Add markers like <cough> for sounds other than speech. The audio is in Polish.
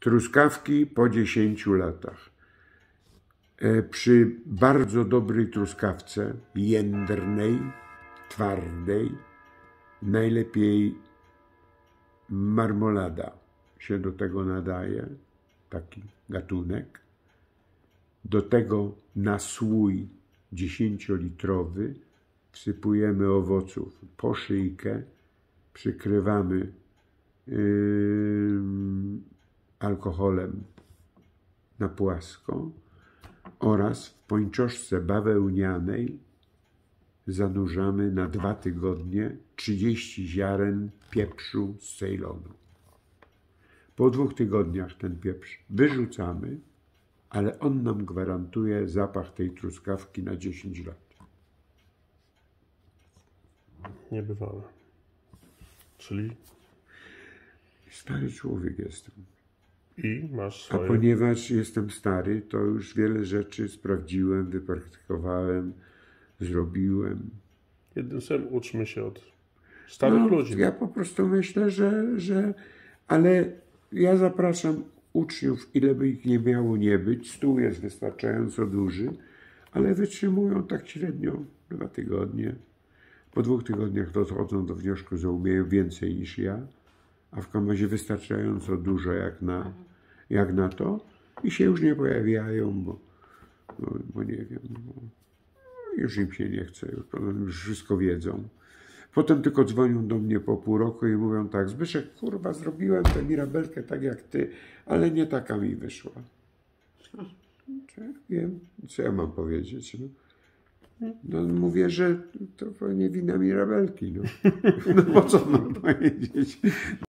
Truskawki po 10 latach. E, Przy bardzo dobrej truskawce, jędrnej, twardej, najlepiej marmolada się do tego nadaje, taki gatunek. Do tego na słój 10-litrowy wsypujemy owoców po szyjkę, przykrywamy ym, alkoholem na płasko oraz w pończoszce bawełnianej zanurzamy na dwa tygodnie 30 ziaren pieprzu z Ceylonu. Po dwóch tygodniach ten pieprz wyrzucamy, ale on nam gwarantuje zapach tej truskawki na 10 lat. Niebywałe. Czyli Stary człowiek jestem. I masz A swoje... ponieważ jestem stary, to już wiele rzeczy sprawdziłem, wypraktykowałem, zrobiłem. Jednym słowem uczmy się od starych No, ludzi. Ja po prostu myślę, że, że. Ale ja zapraszam uczniów, ile by ich nie miało nie być. Stół jest wystarczająco duży, ale wytrzymują tak średnio dwa tygodnie. Po dwóch tygodniach dochodzą do wniosku, że umieją więcej niż ja, a w każdym razie wystarczająco dużo jak na, jak na to i się już nie pojawiają, bo, bo, bo nie wiem, bo już im się nie chce, już, wszystko wiedzą. Potem tylko dzwonią do mnie po pół roku i mówią tak, Zbyszek, kurwa, zrobiłem tę mirabelkę tak jak ty, ale nie taka mi wyszła. Ja wiem, co ja mam powiedzieć? No, no mówię, że to nie wina mirabelki, no. <laughs> No po co mam powiedzieć?